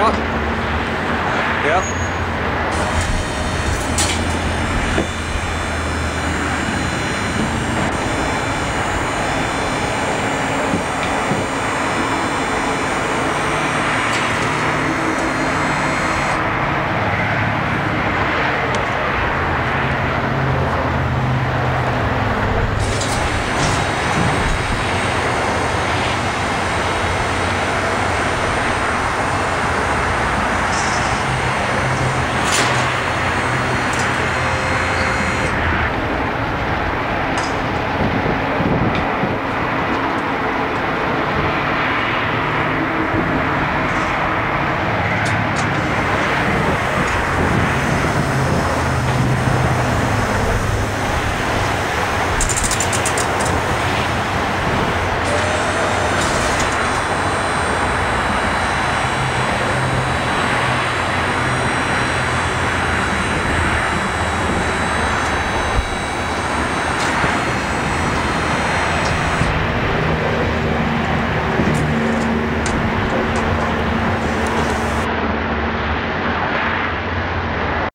Yeah. Yep.